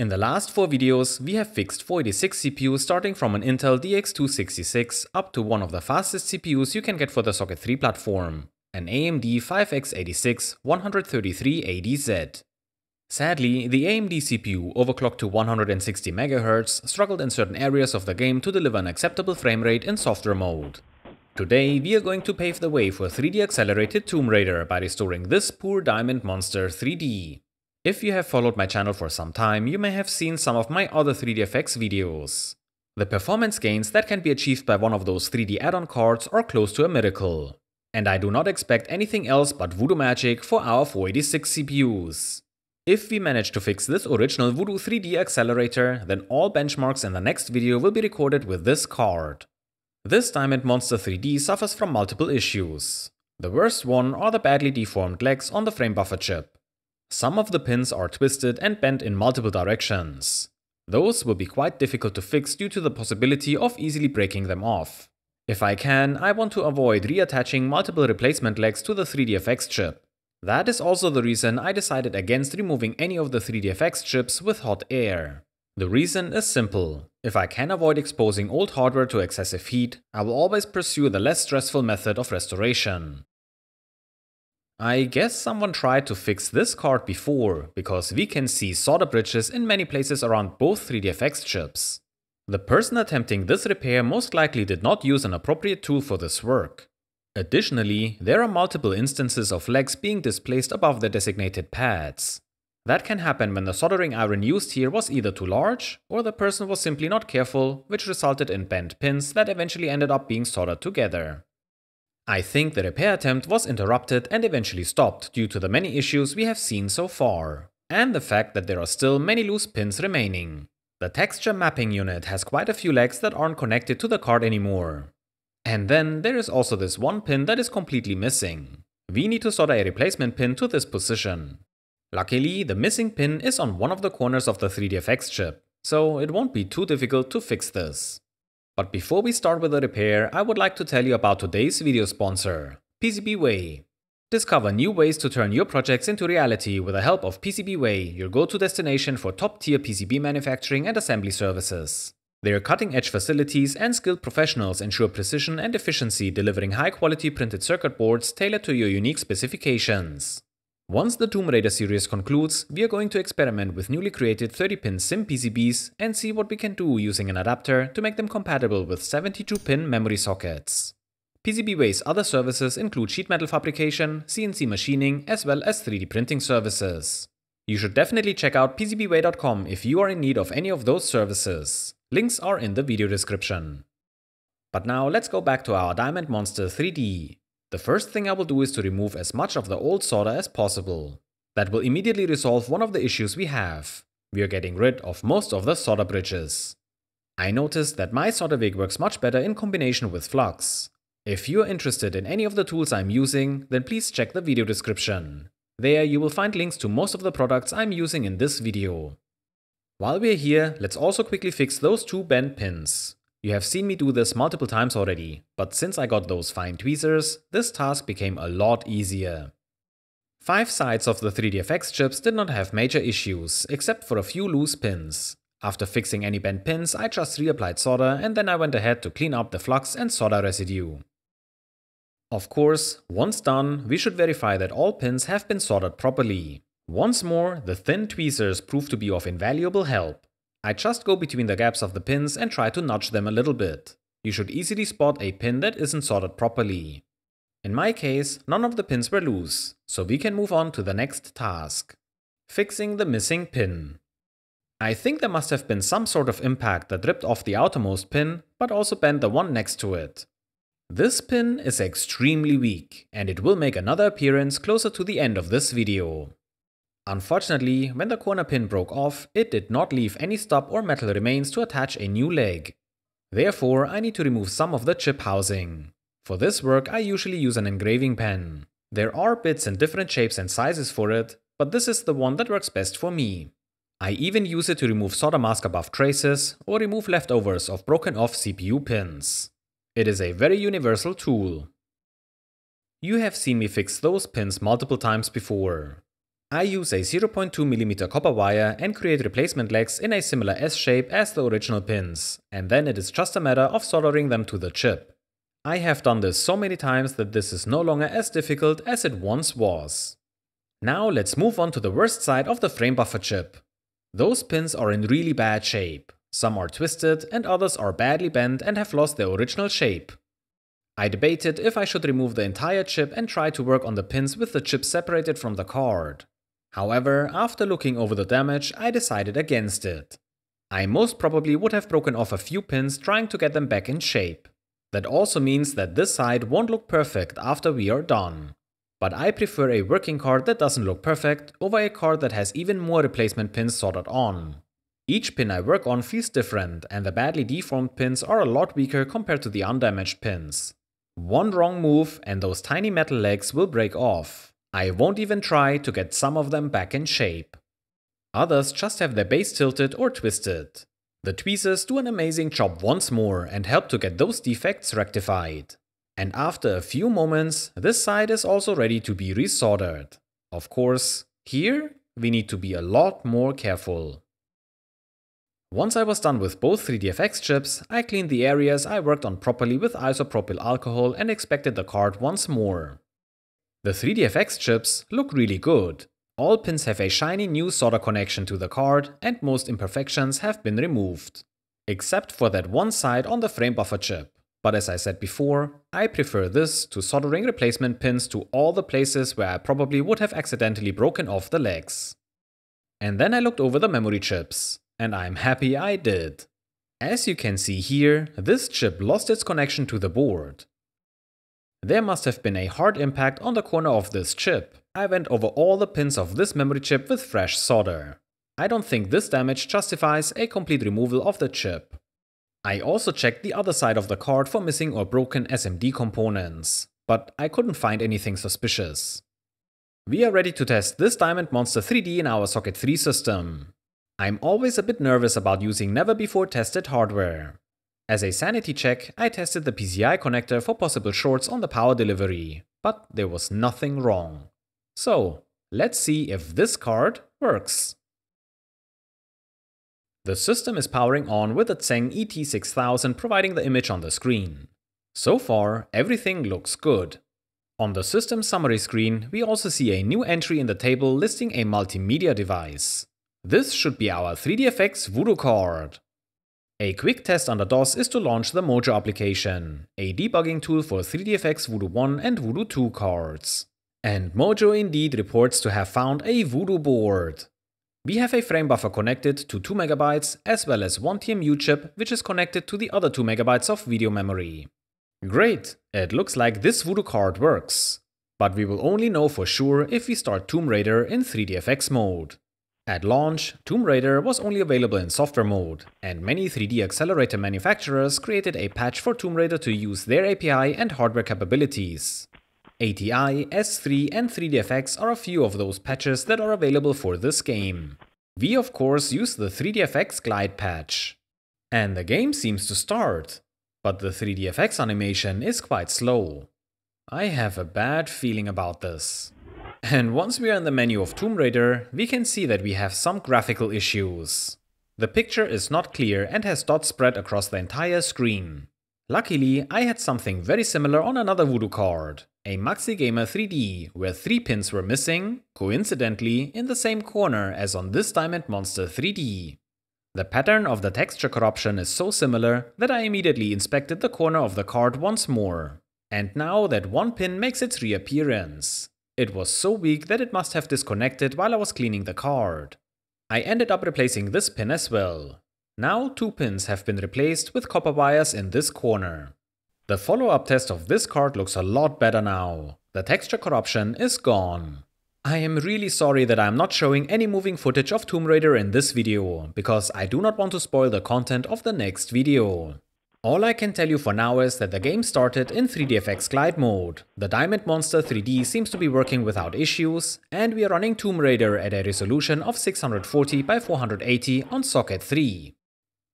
In the last four videos, we have fixed 486 CPUs starting from an Intel DX266 up to one of the fastest CPUs you can get for the Socket 3 platform, an AMD 5x86 133ADZ. Sadly, the AMD CPU, overclocked to 160 MHz, struggled in certain areas of the game to deliver an acceptable frame rate in software mode. Today, we are going to pave the way for 3D accelerated Tomb Raider by restoring this poor Diamond Monster 3D. If you have followed my channel for some time, you may have seen some of my other 3DFX videos. The performance gains that can be achieved by one of those 3D add-on cards are close to a miracle. And I do not expect anything else but voodoo magic for our 486 CPUs. If we manage to fix this original Voodoo 3D accelerator, then all benchmarks in the next video will be recorded with this card. This Diamond Monster 3D suffers from multiple issues. The worst one are the badly deformed legs on the frame buffer chip. Some of the pins are twisted and bent in multiple directions. Those will be quite difficult to fix due to the possibility of easily breaking them off. If I can, I want to avoid reattaching multiple replacement legs to the 3DFX chip. That is also the reason I decided against removing any of the 3DFX chips with hot air. The reason is simple. If I can avoid exposing old hardware to excessive heat, I will always pursue the less stressful method of restoration. I guess someone tried to fix this card before, because we can see solder bridges in many places around both 3DFX chips. The person attempting this repair most likely did not use an appropriate tool for this work. Additionally, there are multiple instances of legs being displaced above the designated pads. That can happen when the soldering iron used here was either too large, or the person was simply not careful, which resulted in bent pins that eventually ended up being soldered together. I think the repair attempt was interrupted and eventually stopped due to the many issues we have seen so far, and the fact that there are still many loose pins remaining. The texture mapping unit has quite a few legs that aren't connected to the card anymore. And then there is also this one pin that is completely missing. We need to solder a replacement pin to this position. Luckily, the missing pin is on one of the corners of the 3DFX chip, so it won't be too difficult to fix this. But before we start with the repair, I would like to tell you about today's video sponsor, PCBWay. Discover new ways to turn your projects into reality with the help of PCBWay, your go-to destination for top-tier PCB manufacturing and assembly services. Their cutting-edge facilities and skilled professionals ensure precision and efficiency delivering high-quality printed circuit boards tailored to your unique specifications. Once the Tomb Raider series concludes, we are going to experiment with newly created 30-pin SIMM PCBs and see what we can do using an adapter to make them compatible with 72-pin memory sockets. PCBWay's other services include sheet metal fabrication, CNC machining, as well as 3D printing services. You should definitely check out PCBWay.com if you are in need of any of those services. Links are in the video description. But now let's go back to our Diamond Monster 3D. The first thing I will do is to remove as much of the old solder as possible. That will immediately resolve one of the issues we have. We are getting rid of most of the solder bridges. I noticed that my solder wick works much better in combination with Flux. If you are interested in any of the tools I'm using, then please check the video description. There you will find links to most of the products I'm using in this video. While we're here, let's also quickly fix those two bent pins. You have seen me do this multiple times already, but since I got those fine tweezers, this task became a lot easier. Five sides of the 3DFX chips did not have major issues, except for a few loose pins. After fixing any bent pins, I just reapplied solder and then I went ahead to clean up the flux and solder residue. Of course, once done, we should verify that all pins have been soldered properly. Once more, the thin tweezers proved to be of invaluable help. I just go between the gaps of the pins and try to nudge them a little bit. You should easily spot a pin that isn't soldered properly. In my case, none of the pins were loose, so we can move on to the next task. Fixing the missing pin. I think there must have been some sort of impact that ripped off the outermost pin, but also bent the one next to it. This pin is extremely weak, and it will make another appearance closer to the end of this video. Unfortunately, when the corner pin broke off, it did not leave any stop or metal remains to attach a new leg. Therefore, I need to remove some of the chip housing. For this work, I usually use an engraving pen. There are bits in different shapes and sizes for it, but this is the one that works best for me. I even use it to remove solder mask above traces or remove leftovers of broken off CPU pins. It is a very universal tool. You have seen me fix those pins multiple times before. I use a 0.2mm copper wire and create replacement legs in a similar S shape as the original pins, and then it is just a matter of soldering them to the chip. I have done this so many times that this is no longer as difficult as it once was. Now let's move on to the worst side of the frame buffer chip. Those pins are in really bad shape. Some are twisted and others are badly bent and have lost their original shape. I debated if I should remove the entire chip and try to work on the pins with the chip separated from the card. However, after looking over the damage, I decided against it. I most probably would have broken off a few pins trying to get them back in shape. That also means that this side won't look perfect after we are done. But I prefer a working card that doesn't look perfect over a card that has even more replacement pins soldered on. Each pin I work on feels different and the badly deformed pins are a lot weaker compared to the undamaged pins. One wrong move and those tiny metal legs will break off. I won't even try to get some of them back in shape. Others just have their base tilted or twisted. The tweezers do an amazing job once more and help to get those defects rectified. And after a few moments, this side is also ready to be resoldered. Of course, here we need to be a lot more careful. Once I was done with both 3DFX chips, I cleaned the areas I worked on properly with isopropyl alcohol and inspected the card once more. The 3DFX chips look really good. All pins have a shiny new solder connection to the card and most imperfections have been removed. Except for that one side on the frame buffer chip. But as I said before, I prefer this to soldering replacement pins to all the places where I probably would have accidentally broken off the legs. And then I looked over the memory chips, and I'm happy I did. As you can see here, this chip lost its connection to the board, there must have been a hard impact on the corner of this chip. I went over all the pins of this memory chip with fresh solder. I don't think this damage justifies a complete removal of the chip. I also checked the other side of the card for missing or broken SMD components, but I couldn't find anything suspicious. We are ready to test this Diamond Monster 3D in our Socket 3 system. I'm always a bit nervous about using never before tested hardware. As a sanity check, I tested the PCI connector for possible shorts on the power delivery, but there was nothing wrong. So, let's see if this card works. The system is powering on with the Tseng ET6000 providing the image on the screen. So far, everything looks good. On the system summary screen, we also see a new entry in the table listing a multimedia device. This should be our 3DFX Voodoo card. A quick test under DOS is to launch the Mojo application, a debugging tool for 3DFX Voodoo 1 and Voodoo 2 cards. And Mojo indeed reports to have found a Voodoo board. We have a frame buffer connected to 2MB as well as one TMU chip which is connected to the other 2MB of video memory. Great, it looks like this Voodoo card works. But we will only know for sure if we start Tomb Raider in 3DFX mode. At launch, Tomb Raider was only available in software mode, and many 3D accelerator manufacturers created a patch for Tomb Raider to use their API and hardware capabilities. ATI, S3 and 3DFX are a few of those patches that are available for this game. We of course use the 3DFX glide patch. And the game seems to start, but the 3DFX animation is quite slow. I have a bad feeling about this. And once we are in the menu of Tomb Raider, we can see that we have some graphical issues. The picture is not clear and has dots spread across the entire screen. Luckily, I had something very similar on another Voodoo card, a Maxi Gamer 3D, where three pins were missing, coincidentally, in the same corner as on this Diamond Monster 3D. The pattern of the texture corruption is so similar that I immediately inspected the corner of the card once more. And now that one pin makes its reappearance. It was so weak that it must have disconnected while I was cleaning the card. I ended up replacing this pin as well. Now two pins have been replaced with copper wires in this corner. The follow-up test of this card looks a lot better now. The texture corruption is gone. I am really sorry that I am not showing any moving footage of Tomb Raider in this video, because I do not want to spoil the content of the next video. All I can tell you for now is that the game started in 3DFX Glide mode, the Diamond Monster 3D seems to be working without issues, and we are running Tomb Raider at a resolution of 640 by 480 on socket 3.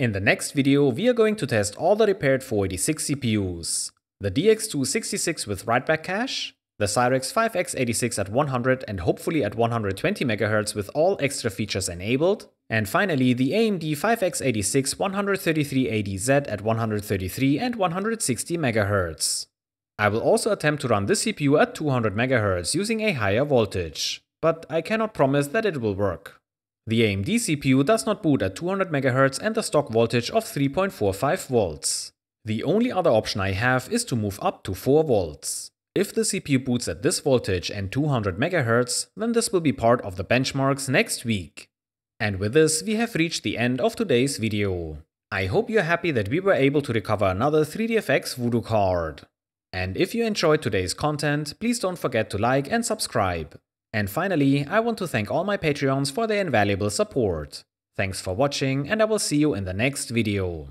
In the next video we are going to test all the repaired 486 CPUs, the DX266 with write-back cache, the Cyrix 5x86 at 100 and hopefully at 120 MHz with all extra features enabled, and finally the AMD 5x86 133ADZ at 133 and 160 MHz. I will also attempt to run this CPU at 200 MHz using a higher voltage, but I cannot promise that it will work. The AMD CPU does not boot at 200 MHz and a stock voltage of 3.45 volts. The only other option I have is to move up to 4 volts. If the CPU boots at this voltage and 200 MHz, then this will be part of the benchmarks next week. And with this, we have reached the end of today's video. I hope you're happy that we were able to recover another 3DFX Voodoo card. And if you enjoyed today's content, please don't forget to like and subscribe. And finally, I want to thank all my Patreons for their invaluable support. Thanks for watching and I will see you in the next video.